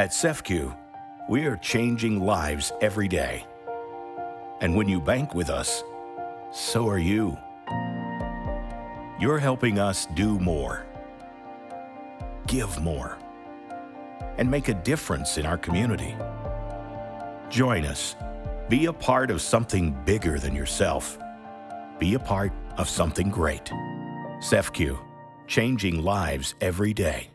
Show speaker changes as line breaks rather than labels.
At SEFCU, we are changing lives every day. And when you bank with us, so are you. You're helping us do more, give more, and make a difference in our community. Join us. Be a part of something bigger than yourself. Be a part of something great. SEFCU, changing lives every day.